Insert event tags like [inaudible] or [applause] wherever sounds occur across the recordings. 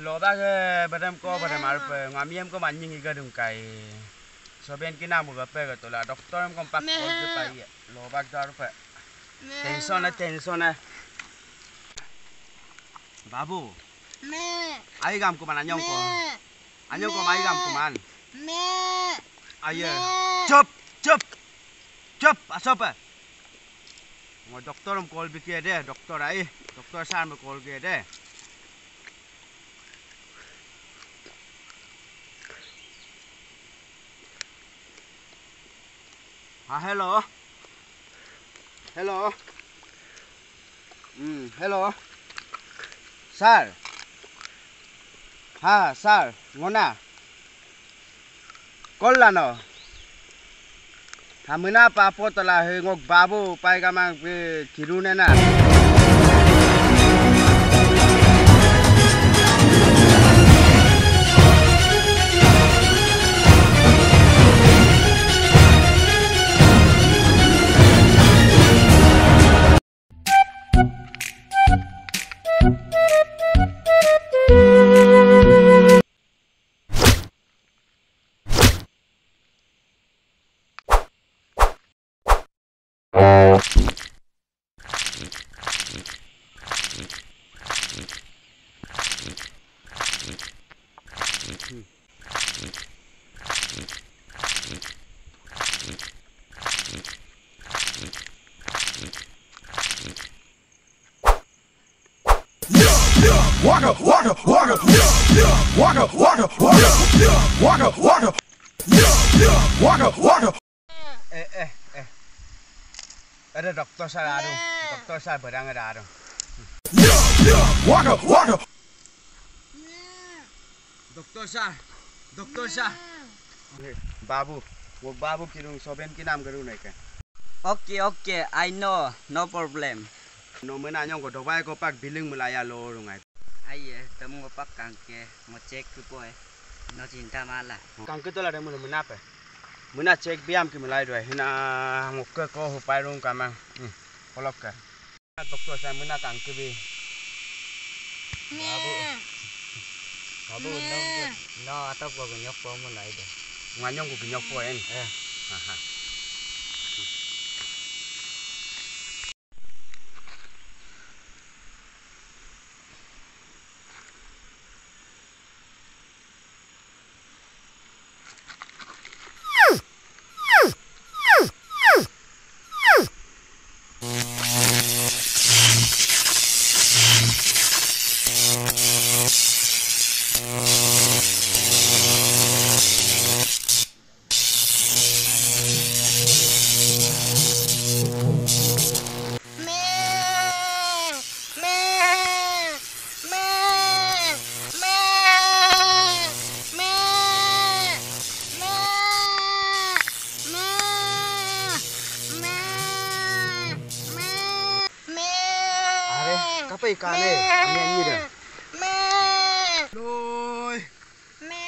loba ke badam ko badam arpe ngamiem ko manjing iga dong kai. Soben kina mo gape ke tola doktor em kompak ko ke pai loba ke arpe tenso na babu. Me. Ai gam ko mana nyong ko. Anyo man. Me. Ayo cep cep cep asapa mo doktor em kol bikie de. Doktor ai. Doktor san mo kol ge de. À, hello. Hello. Mm, hello. Sir. Ha, sir. Ngona. Kolano. Hamina pa potala he ngok babu paigama kirune na. Eh eh eh. Ada doktor sa ado. Doktor sa barang ada ado. Waka, waka. Doktor sa. Doktor sa. Babu. Ngok babu kirung soben kinam garu nai ka. Okay, okay, I know, no problem. Mena nyong ko dobai ko pak biling mulaya lo rungai. ai tấm ngô bắc càng kia một check cứ bôi nó chín ta mà là càng cứ tôi là đây mình mình áp ấy mình là check biam kì mình lại rồi hina một cái có hộp bài luôn cả mang có lọc cả tốc độ xem mình là càng cứ bi. Nè có bu nó nó tốc độ cái nhóc của mình lại rồi ngoài nhông của cái nhóc của em ha ha Oi, kane. Amyan yida. Me. Loy. Me.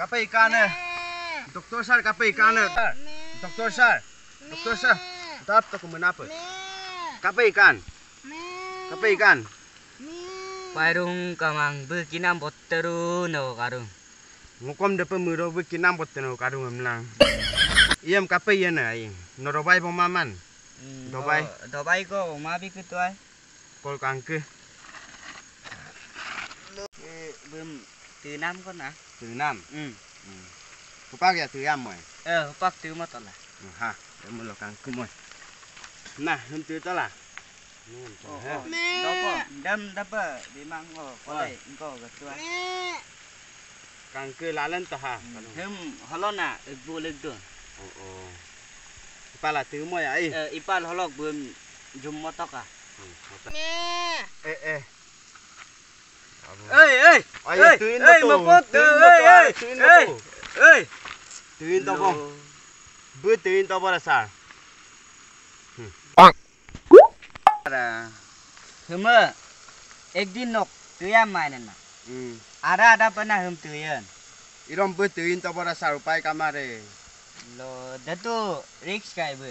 ikan kane. Doktor sar kape ikan kane. Doktor sar. Doktor sar. Tap tak menapa? Kape ikan, kape ikan. Parung kamang berkinam botteru no karung. Mukom depe muro bekinam no karung emlang. Iam kapai yana ai. Norobai bomaman. Dobai. Mm, dobai ko ma bi. bồi quàng cư. Bơm từ năm con à từ năm? Ừ. ừ. Có bác giờ từ năm mày ờ bác từ mất rồi là ha. Để một lọ càng cư mày nè hôm từ tao là. Mẹ! Có đâm đâm bờ để mang ngò có này ngò gật tua càng cư lá lên tao ha hôm hôm nà vô lên tường. Ồ ồ. Ipa là từ mày ấy ờ, ipa là họ lọc bơm dùng mót tóc à. Eh eh. Ey ey. Ayo tuin to. Ey mapot. Ey ey. Ey. Ey. Tuin to bong. Bu tuin to bara sar. Bang. Hmm. Ada, Hema. Ekdin nok tuya mainen ma. Hmm. Ara ada pernah hem tuyen. Irom bu tuin to bara sar upai kamare. Lo datu risk kai bu.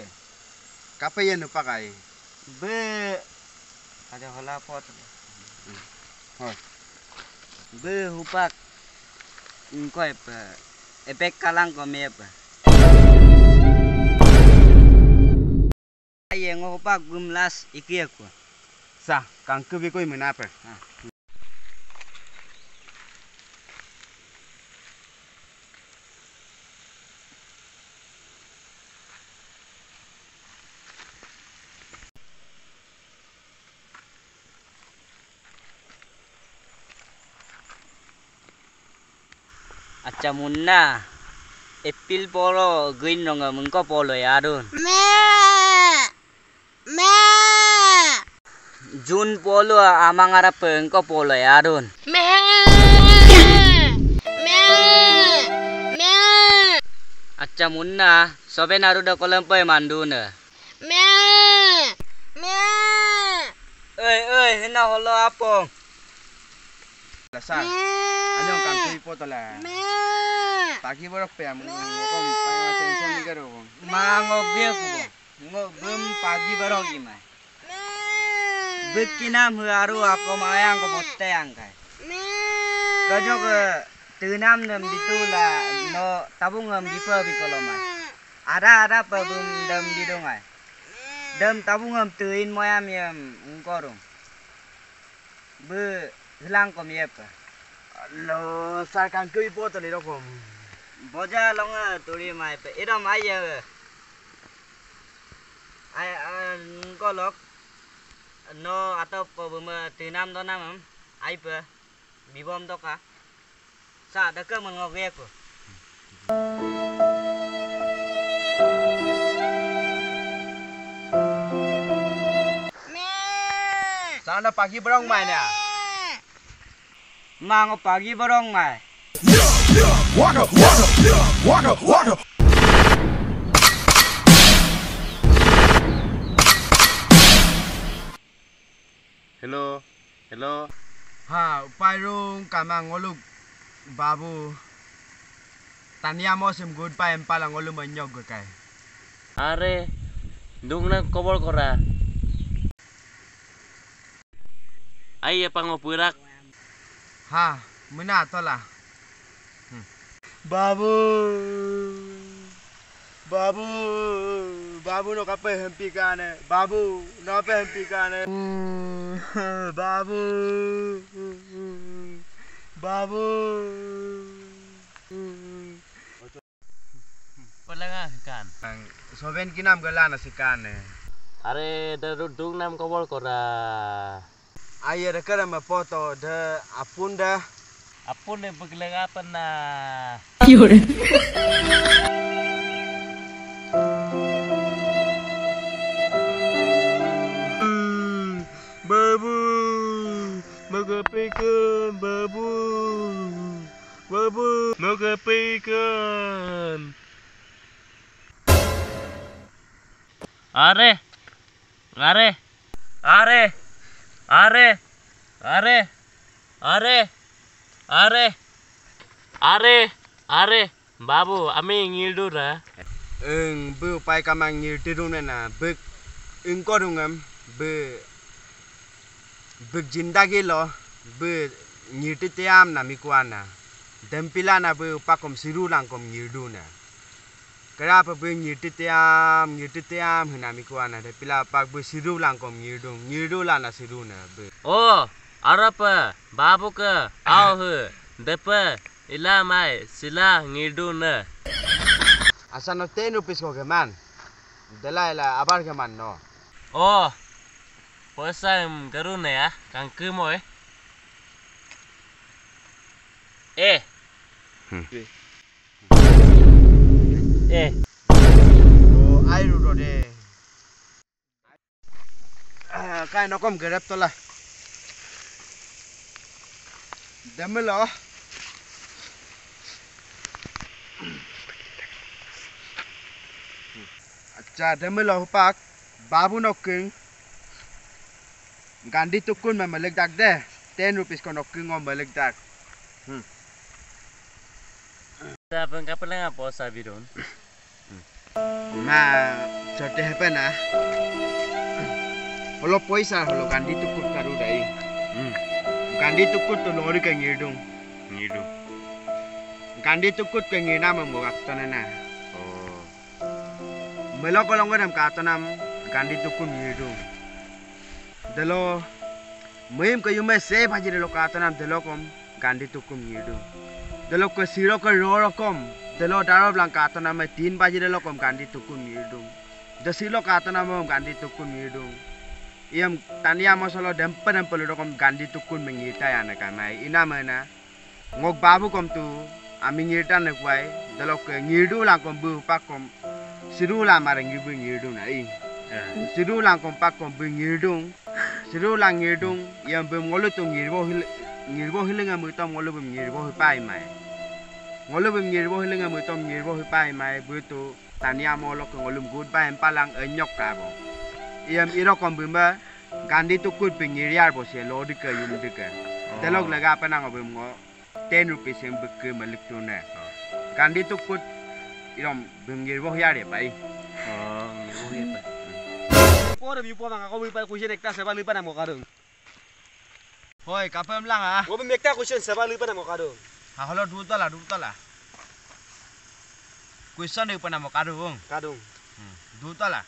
Kapayan upakai. Bu ada holapot hmm. hoi. Be hupak ingkoi pe epek kalang ko me pe aye ngo hupak gumlas ikia ko sa kangku bi koi menapa ah. আচ্ছা মুন্না এপ্রিল পলো গ্রিন রঙ মুঙ্ক পলো আরুন জুন পলো আমাঙ্গার পেঙ্ক পলো আরুন আচ্ছা মুন্না সবে নারু ডকলম পয় মান্ডুন এই এই হেনা হলো আপং লাসা 안녕 강태이 뽀돌라 바기 버럭 빼야 먹고 빵아 텐션 니가로 망어 비고 ngobem pagi barok ima bekinam haru ako mayang ko motayang kay kajo ko tunam nam bitula no tabung ngam bipa bikolomai ada ada pabum dam bidongai dam tabung ngam tuin moyam yam ngkorong be hilang kom yepa lo sa kan kui không? to ra long boja tôi đi mai pe era mai giờ? ai ko lok no atop ko buma tinam do nam ai bờ bị bom to ka sa da ka mon ngok ye ko Sana pagi berong mainnya. mang pagi borong mai Hello hello. Ha pairung kamang ngoluk babu. Tania mosim good pa empala ngolum manyog kai are nang kobol kora. Ai apa ngopurak Ha, mana tola? Hmm. Babu. Babu. Babu no kape hempikane. Babu no kape hempikane. Hmm. Babu. Babu. Pelanga kan. Bang, soben ki nam galana sikane. Are darudung nam kobol kora. Aye da kada ma foto da apunda. Apunda bugla apa na. Yore. আরে আরে আরে আরে বাবু আমি ইংল ডুরা 응 bư cam mang nhiều tiêu đun nè. Bư ưng có đúng không? Bư bư chín đa ghê lo bư nhiều tiêu tiam nà mi quan nà đâm pila nà bư pa com siru lang com nhiều đu nè. Cái ra pa bư nhiều tiêu tiam nhiều tiêu tiam hình nà mi quan nà đâm pila pa bư siru lang com nhiều đu. Nhiều đu là nà siru nè oh ಅರಪ ಬಾಬುಕ ಆವ್ ದಪ ಇಲ್ಲ ಮಾಯ್ ಸಿಲಾ ngirdun asano ten rupees ko geman delaila abar geman no oh pesa em garune ya kang kumo eh eh eh ai ru de kai nó không grab to la Demme la. Ah. Acha demme la ah, pak babu nokking. Gandhi tukun me malik dak de. 10 rupees ko nokking o malik dak. Hmm. Apa ngapa lenga po sabidon? Ma jodoh apa nah? Holo poisa holo Gandhi tukun karu dai. Hmm. Kandi tukut tu lori ke ngidung. Ngidu. Kandi tukut ke ngina membo katana na. Oh. Melo kolong ngadam katanam kandi tukun ngidung. Dalo muhim ke yume se bhaji dalo katanam dalo kom kandi tukun ngidung. Dalo ke siro ke roro kom dalo daro blang katanam me tin bhaji dalo kom kandi tukun ngidung. Dasilo katanam mom kandi tukun ngidung. Iam tania masalo dempa dempa lo kom kandi tukun mengita ya na kamai ina mana ngok babu kom tu ami ngirta na kwai dalo ke ngidu lang kom bu pak kom siru la mara ngibu ngidu na i siru lang kom pak kom bu ngidu siru lang ngidu iam bu ngolo tu ngirbo hil ngirbo hilinga mu tom ngolo bu ngirbo hi pai mai. Ngolo bu ngirbo hilinga mu tom ngirbo hi pai mai bu tu tania mo lo ke ngolum good pai palang enyok ka bo iam iro kom bu ma gandi tu kut bu ngiriar bo se lo de ke yum de ke Telok laga apa nang abim ngo 10 rupees yang beke malik tu kut irom bengir boh yare pai. Oh, ngidu pa. Pore mi po ko pa question ekta seba lipa na mo kadong. Hoi, kapam lang ah. Mi ekta question seba lipa na mo kadong. Ha halo du tala, du tala. Question ni pa na mo kadung. Kadong. Du tala.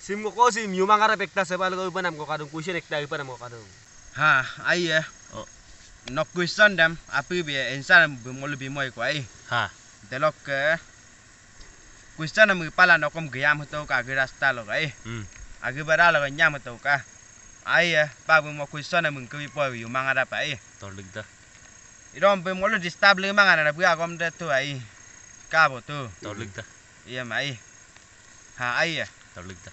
Sim ko sim ekta seba lipa na mo kadong question ekta lipa na mo kadong. Ha, ai ya. Oh. No question dam api bi answer bumol bi moi ko ai. Ha. Telok ke question na mu pala no kom gayam to ka agi rasta lo ai. Hmm. Agi bara lo nyam to ka. Ai pa bu mo question mun ko bi po yu manga da pai. Tolig da. Irom be molo disturb le manga na buya kom de ai. Ka bo. Tolig da. Iya mai. Ha ai ya. Tolig da.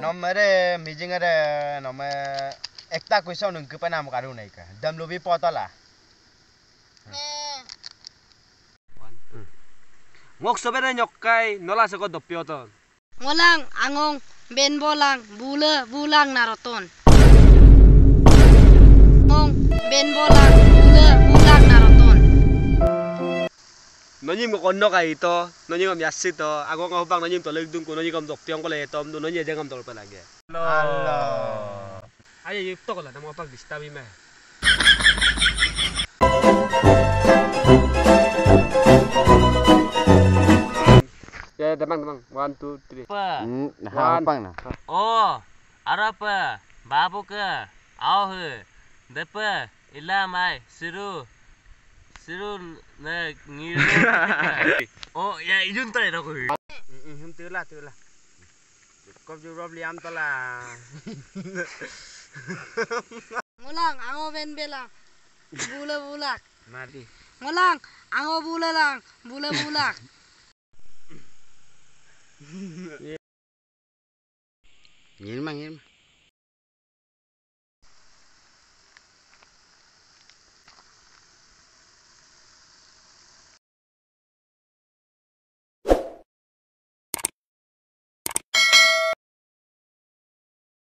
Nomere mijing ada nome ekta question nung kepa nam karu nai ka. Dam lobi potala. Ngok sobe na nyokai nola se ko dopyo to. Ngolang angong ben bolang bule bulang naroton. Ngong ben bolang bule bulang naroton. Nonyim ko konno ka ito, nonyim am yassi to, ako nga hubang nonyim to legdung ko nonyim am doktyong ko le tom do nonyim jeng am tol palage. Allah. Ay yip to ko la namo pag distabi me. Ya, demang demang. One, two, three. Pa. Ha pang na. Oh, arapa. Babu ke. Au he. Depa. Ila mai. Siru. Siru na ngidu. [laughs] Oh, ya ijun tare na ko. Hum tu la tu la. Kop ju rob liam to la. Ngolang [laughs] ango ben belang bule bulak. Mati. Ngolang ango bule lang bule bulak. [laughs] [laughs] 你吗？你吗？